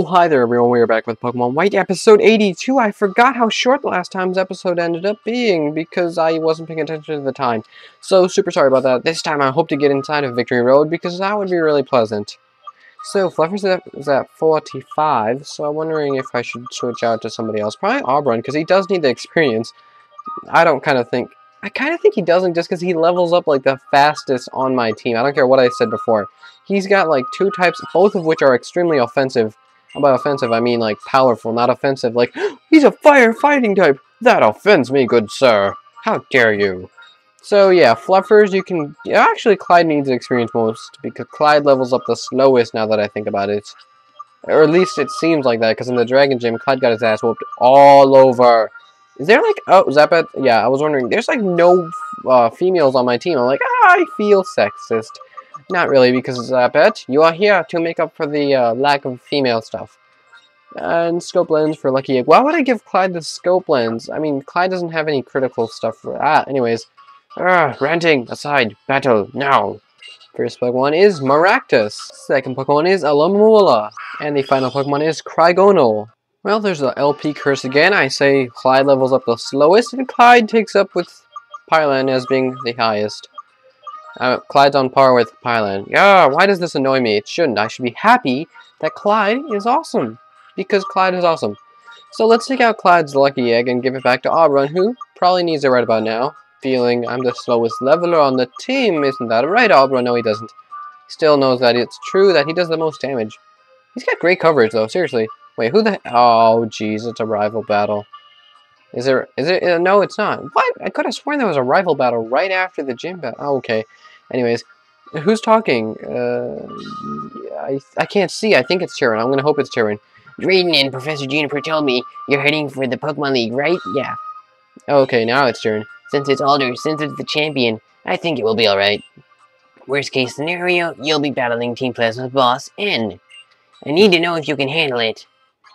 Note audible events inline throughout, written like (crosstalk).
Oh, hi there everyone, we are back with Pokemon White episode 82. I forgot how short last time's episode ended up being because I wasn't paying attention to the time. So, super sorry about that. This time I hope to get inside of Victory Road because that would be really pleasant. So, Fluffer's is at 45, so I'm wondering if I should switch out to somebody else. Probably Auburn, because he does need the experience. I don't kind of think... I kind of think he doesn't just because he levels up like the fastest on my team. I don't care what I said before. He's got like two types, both of which are extremely offensive by offensive, I mean like powerful, not offensive. Like, (gasps) he's a fire fighting type. That offends me, good sir. How dare you? So yeah, Fluffers, you can... Actually, Clyde needs experience most, because Clyde levels up the slowest now that I think about it. Or at least it seems like that, because in the Dragon Gym, Clyde got his ass whooped all over. Is there like... Oh, Zappa? Yeah, I was wondering. There's like no uh, females on my team. I'm like, ah, I feel sexist. Not really, because I bet you are here to make up for the uh, lack of female stuff. And scope lens for Lucky Egg. Why would I give Clyde the scope lens? I mean, Clyde doesn't have any critical stuff for that. Anyways, ah, ranting aside, battle now. First Pokemon is Maractus. Second Pokemon is Alomomola. And the final Pokemon is Cryogonal. Well, there's the LP curse again. I say Clyde levels up the slowest, and Clyde takes up with Pylan as being the highest. Uh, Clyde's on par with Pylon. Yeah, why does this annoy me? It shouldn't. I should be happy that Clyde is awesome. Because Clyde is awesome. So let's take out Clyde's lucky egg and give it back to Auburn, who probably needs it right about now. Feeling I'm the slowest leveler on the team. Isn't that right, Auburn? No, he doesn't. Still knows that it's true that he does the most damage. He's got great coverage, though. Seriously. Wait, who the... Oh, jeez. It's a rival battle. Is there... Is it... Uh, no, it's not. What? I could have sworn there was a rival battle right after the gym battle. Oh, okay. Anyways, who's talking? Uh, I, I can't see. I think it's Cheren. I'm going to hope it's Cheren. Drayden and Professor Juniper told me you're heading for the Pokemon League, right? Yeah. Okay, now it's Cheren. Since it's Alder, since it's the champion, I think it will be alright. Worst case scenario, you'll be battling Team Plasma's boss, N. I need to know if you can handle it.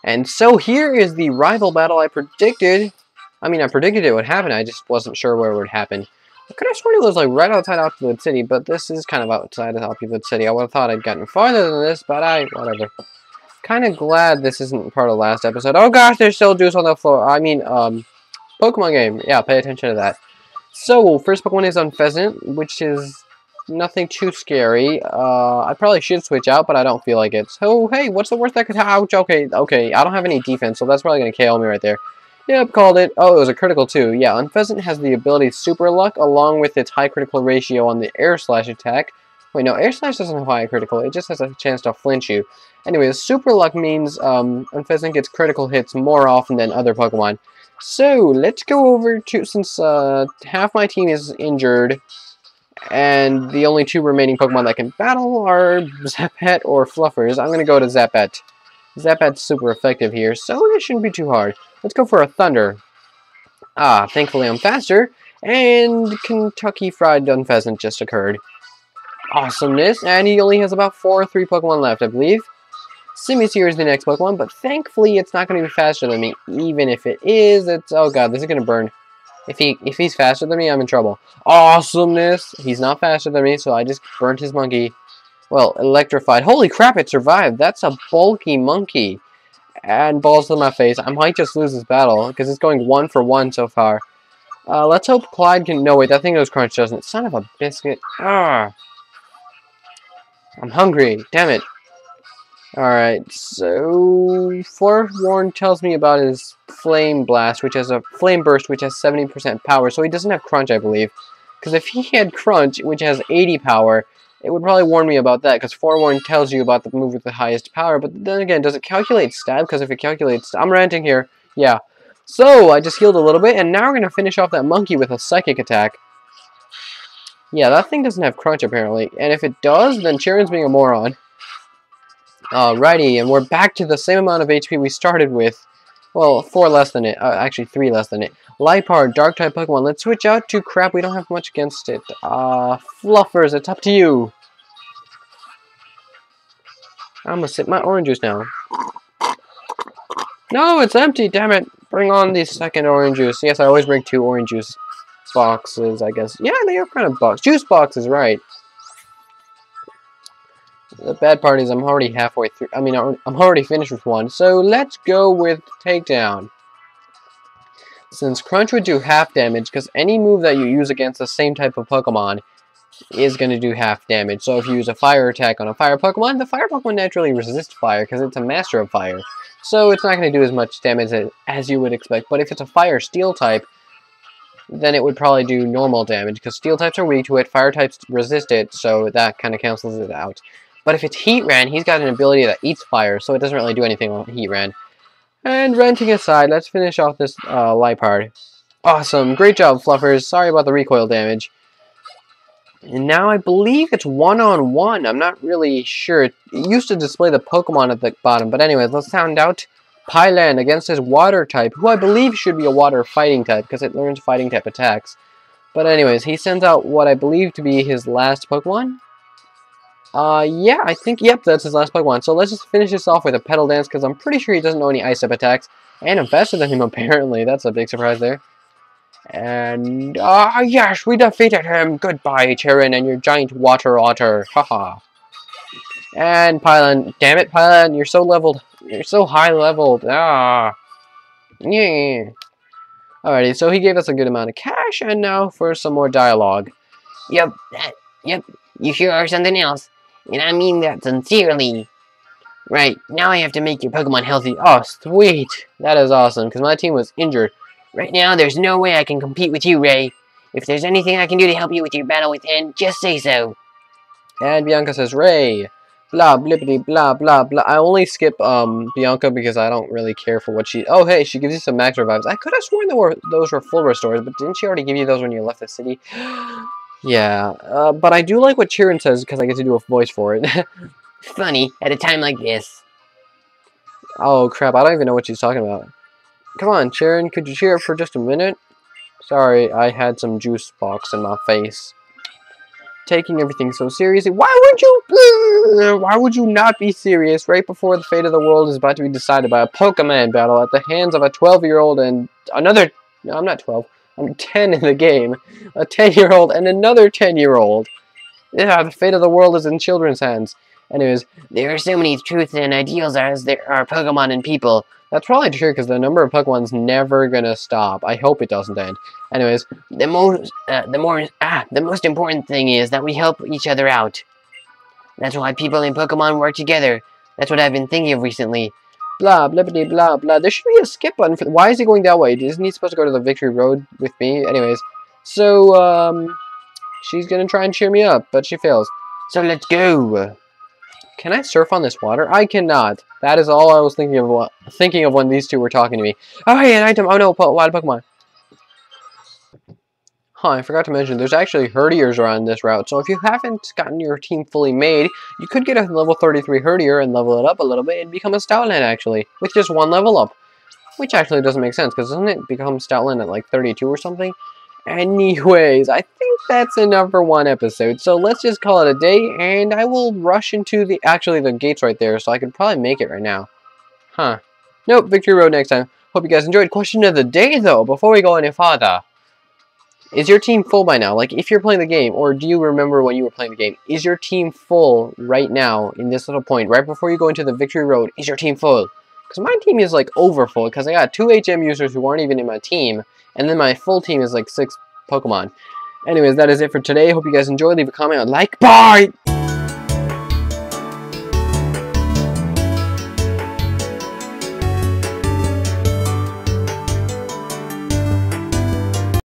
And so here is the rival battle I predicted. I mean, I predicted it would happen, I just wasn't sure where it would happen. I could have sworn it was like right outside Opelucid City, but this is kind of outside of Opelucid City. I would have thought I'd gotten farther than this, but I, whatever. Kind of glad this isn't part of last episode. Oh gosh, there's still juice on the floor. I mean, um, Pokemon game. Yeah, pay attention to that. So, first Pokemon is Unfezant, which is nothing too scary. Uh, I probably should switch out, but I don't feel like it. So, hey, what's the worst that could happen? Okay, okay, I don't have any defense, so that's probably going to KO me right there. Yep, called it. Oh, it was a critical too. Yeah, Unfezant has the ability Super Luck along with its high critical ratio on the Air Slash attack. Wait, no, Air Slash doesn't have high critical. It just has a chance to flinch you. Anyway, Super Luck means um, Unfezant gets critical hits more often than other Pokemon. So, let's go over to, since uh, half my team is injured, and the only two remaining Pokemon that can battle are Zapet or Fluffers, I'm going to go to Zapet. Zapet's super effective here, so this shouldn't be too hard. Let's go for a Thunder. Ah, thankfully I'm faster, and Kentucky Fried Unfezant just occurred. Awesomeness, and he only has about 4 or 3 Pokemon left, I believe. Simisear is the next Pokemon, but thankfully it's not going to be faster than me. Even if it is, it's... Oh god, this is going to burn. If he if he's faster than me, I'm in trouble. Awesomeness! He's not faster than me, so I just burnt his monkey. Well, electrified. Holy crap, it survived! That's a bulky monkey and balls to my face. I might just lose this battle, because it's going one for one so far. Uh, let's hope Clyde can... No, wait, that thing goes crunch, doesn't it? Son of a biscuit. Ah. I'm hungry. Damn it. Alright, so... Forewarn tells me about his Flame Blast, which has a Flame Burst, which has 70% power, so he doesn't have Crunch, I believe. Because if he had Crunch, which has 80 power, it would probably warn me about that, because Forewarn tells you about the move with the highest power, but then again, does it calculate stab? Because if it calculates... I'm ranting here. Yeah. So, I just healed a little bit, and now we're going to finish off that monkey with a psychic attack. Yeah, that thing doesn't have crunch, apparently. And if it does, then Cheren's being a moron. Alrighty, and we're back to the same amount of HP we started with. Well, four less than it. Uh, actually, three less than it. Liepard, Dark-type Pokemon. Let's switch out to crap. We don't have much against it. Uh, Fluffers, it's up to you. I'm gonna sip my orange juice now. No, it's empty, damn it. Bring on the second orange juice. Yes, I always bring two orange juice boxes, I guess. Yeah, they are kind of box. Juice boxes, right. The bad part is I'm already halfway through. I mean, I'm already finished with one. So let's go with Takedown. Since Crunch would do half damage, because any move that you use against the same type of Pokemon is going to do half damage. So if you use a fire attack on a fire Pokemon, the fire Pokemon naturally resists fire because it's a master of fire. So it's not going to do as much damage as, you would expect. But if it's a fire steel type, then it would probably do normal damage because steel types are weak to it, fire types resist it, so that kind of cancels it out. But if it's Heatran, he's got an ability that eats fire, so it doesn't really do anything on Heatran. And renting aside, let's finish off this uh, Liepard. Awesome, great job, Fluffers. Sorry about the recoil damage. And now I believe it's one-on-one. -on -one. I'm not really sure. It used to display the Pokemon at the bottom. But anyways, let's sound out Pyland against his water type, who I believe should be a water fighting type because it learns fighting type attacks. But anyways, he sends out what I believe to be his last Pokemon. Uh, yeah, I think, yep, that's his last Pokemon. So let's just finish this off with a Petal Dance because I'm pretty sure he doesn't know any Ice Type attacks. And I'm faster than him, (laughs) apparently. That's a big surprise there. And, ah, uh, yes, we defeated him. Goodbye, Cheren, and your giant water otter. Haha. and Pylon, damn it, Pylon, you're so leveled. You're so high leveled. Ah. Yeah. Alrighty, so he gave us a good amount of cash, and now for some more dialogue. Yep, yep, you sure are something else. And I mean that sincerely. Right, now I have to make your Pokemon healthy. Oh, sweet. That is awesome, because my team was injured. Right now, there's no way I can compete with you, Ray. If there's anything I can do to help you with your battle with N, just say so. And Bianca says, Ray, blah, blippity, blah, blah, blah. I only skip um Bianca because I don't really care for what she... Oh, hey, she gives you some max revives. I could have sworn were, those were full restores, but didn't she already give you those when you left the city? Yeah, uh, but I do like what Cheren says because I get to do a voice for it. (laughs) Funny, at a time like this. Oh, crap, I don't even know what she's talking about. Come on, Cheren, could you cheer for just a minute? Sorry, I had some juice box in my face. Taking everything so seriously. Why would you... (laughs) Why would you not be serious right before the fate of the world is about to be decided by a Pokemon battle at the hands of a 12-year-old and another... No, I'm not 12. I'm 10 in the game. A 10-year-old and another 10-year-old. Yeah, the fate of the world is in children's hands. Anyways, there are so many truths and ideals as there are Pokemon and people. That's probably true because the number of Pokemon's never gonna stop. I hope it doesn't end. Anyways, the most, uh, the more, ah, the most important thing is that we help each other out. That's why people in Pokemon work together. That's what I've been thinking of recently. Blah, blah, blah, blah, blah. There should be a skip button for, why is he going that way? Isn't he supposed to go to the Victory Road with me? Anyways, so, um, she's gonna try and cheer me up, but she fails. So let's go. Can I surf on this water? I cannot. That is all I was thinking of thinking of when these two were talking to me. Oh, hey, an item. Oh, no, wild Pokemon. Huh, I forgot to mention, there's actually Herdiers around this route, so if you haven't gotten your team fully made, you could get a level 33 Herdier and level it up a little bit and become a Stoutland, actually, with just one level up. Which actually doesn't make sense, because doesn't it become Stoutland at like 32 or something? Anyways, I think that's enough for one episode. So let's just call it a day, and I will rush into the... Actually, the gate's right there, so I could probably make it right now. Huh. Nope, Victory Road next time. Hope you guys enjoyed. Question of the day, though, before we go any farther. Is your team full by now? Like, if you're playing the game, or do you remember when you were playing the game? Is your team full right now, in this little point, right before you go into the Victory Road? Is your team full? Because my team is, like, over full, because I got two HM users who aren't even in my team, and then my full team is like six Pokemon. Anyways, that is it for today. Hope you guys enjoyed. Leave a comment, like, bye!